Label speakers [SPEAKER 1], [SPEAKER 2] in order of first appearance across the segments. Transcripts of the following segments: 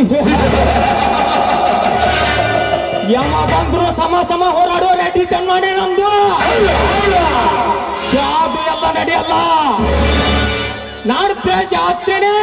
[SPEAKER 1] ಯಾವ ಬಂದ್ರು ಸಮ ಸಮ ಹೋರಾಡೋ ರೆಡ್ಡಿ ಚನ್ಮಾಡಿ ನಮ್ದು ಜಾಬ್ ಎಲ್ಲ ನಡೆಯಲ್ಲ. ನಾಡ್ದೆ ಜಾತ್ರೆನೇ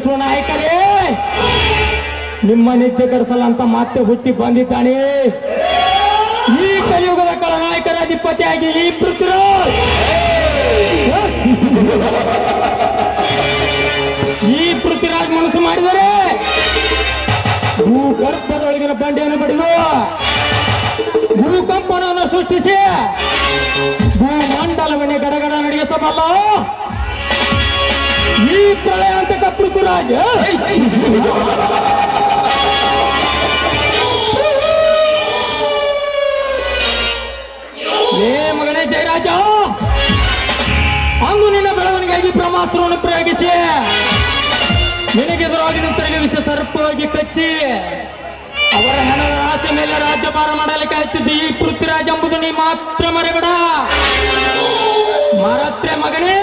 [SPEAKER 2] ಗರ್ಜಿಸುವ ನಾಯಕರೇ, ನಿಮ್ಮ ನಿತ್ಯ ಅಂತ ಮತ್ತೆ ಹುಟ್ಟಿ ಬಂದಿದ್ದಾನೆ. ಈ ಕಲಿಯುಗದ ಕಳ ನಾಯಕರ ಅಧಿಪತಿಯಾಗಿ ಈ ಪೃಥ್ವಿರಾಜ್. ಈ ಪೃಥ್ವಿರಾಜ್ ಮನಸ್ಸು ಮಾಡಿದರೆ ಭೂಗರ್ಭದೊಳಗಿನ ಬಂಡೆಯನ್ನು ಬಡಿದು ಭೂಕಂಪನವನ್ನು ಸೃಷ್ಟಿಸಿ ಭೂಮಂಡಲವನ್ನೇ ಗಡಗಡ ನಡೆಸಬಲ್ಲ ಈ ಪ್ರಳಯ ಅಂತ ಪೃಥ್ವಿರಾಜ್ ಏ ಮಗನೇ ಜಯರಾಜ, ಅಂದು ನಿನ್ನ ಬೆಳವಣಿಗೆಗಾಗಿ ಬ್ರಹ್ಮಾಸ್ತ್ರವನ್ನು ಪ್ರಯೋಗಿಸಿ. ನಿನಗೆದುರಾಗಿ ನಂತರಿಗೆ ವಿಷ ಸರ್ಪವಾಗಿ ಕಚ್ಚಿ ಅವರ ಹಣದ ಆಸೆ ಮೇಲೆ ರಾಜ್ಯಭಾರ ಮಾಡಲಿಕ್ಕೆ ಹಚ್ಚಿದ್ದು ಈ ಪೃಥ್ವಿರಾಜ್ ಎಂಬುದು ನೀ ಮಾತ್ರ ಮರೆಬೇಡ ಮರತ್ರೆ ಮಗನೇ.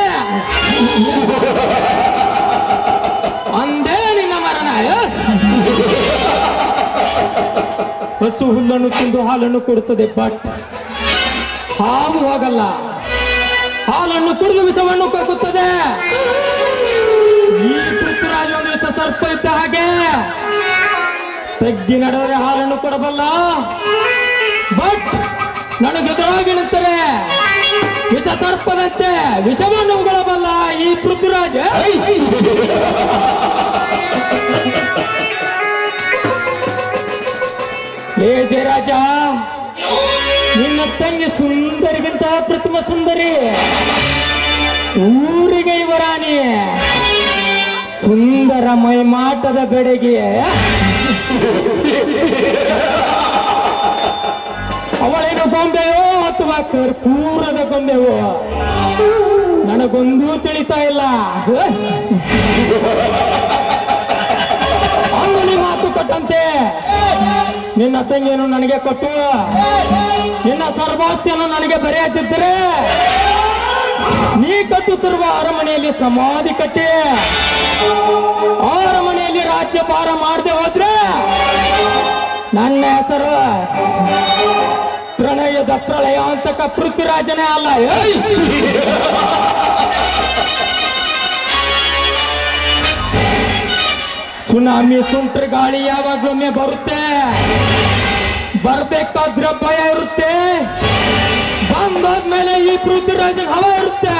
[SPEAKER 2] ಅಂದೇ ನಿನ್ನ ಮರಣ ಹಸು ಹುಲ್ಲನ್ನು ತಿಂದು ಹಾಲನ್ನು ಕೊಡುತ್ತದೆ ಬಟ್ ಹಾವು ಹೋಗಲ್ಲ. ಹಾಲನ್ನು ಕುಡಿದು ವಿಷವನ್ನು ಕಕ್ಕುತ್ತದೆ. ಈ ಪುತ್ರರಾಜ ಒಂದು ವಿಷ ಸರ್ಪ ಇದ್ದ ಹಾಗೆ ತಗ್ಗಿ ನಡೆದರೆ ಹಾಲನ್ನು ಕೊಡಬಲ್ಲ. ಬಟ್ ನನಗೆದುರಾಗಿ ನಿಂತರೆ ವಿಷ ತರ್ಪದಂತೆ ವಿಷವನ್ನು ಉಗಳಬಲ್ಲ ಈ ಪೃಥ್ವಿರಾಜ. ಏ ಜಯರಾಜ ನಿನ್ನ ತಂಗಿ ಸುಂದರಿಗಿಂತ ಪ್ರಥಮ ಸುಂದರಿ. ಊರಿಗೆ ಇವರಾಣಿ ಸುಂದರ ಮೈಮಾಟದ ಬೆಡಗಿ ಅವಳೇನು ಗೊಂಬೆಯೋ ಅಥವಾ ಕರ್ಪೂರದ ಗೊಂಬೆಯೋ ನನಗೊಂದೂ ತಿಳಿತಾ ಇಲ್ಲ. ಅಂಗಡಿ ಮಾತು ಕೊಟ್ಟಂತೆ. ನಿನ್ನ ತಂಗಿಯನ್ನು ನನಗೆ ಕೊಟ್ಟು, ನಿನ್ನ ಸರ್ವಾಸ್ತಿಯನ್ನು ನನಗೆ ಬರೆಯುತ್ತಿದ್ದರೆ ನೀ ಕಟ್ಟುತ್ತಿರುವ ಅರಮನೆಯಲ್ಲಿ ಸಮಾಧಿ ಕಟ್ಟಿ ಅರಮನೆಯಲ್ಲಿ ರಾಜ್ಯಭಾರ ಮಾಡದೆ ಹೋದ್ರೆ ನನ್ನ ಹೆಸರು ಪ್ರಣಯದ ಪ್ರಳಯ ಅಂತಕ ಪೃಥ್ವಿರಾಜನೇ ಅಲ್ಲ ಏಯ್! ಸುನಾಮಿ ಸುಂಟ್ರ ಗಾಳಿ ಯಾವಾಗ್ಲೊಮ್ಮೆ ಬರುತ್ತೆ ಬರ್ಬೇಕಾದ್ರೆ ಭಯ ಇರುತ್ತೆ ಬಂದಾದ್ಮೇಲೆ ಈ ಪೃಥ್ವಿರಾಜನ್ ಹವ ಇರುತ್ತೆ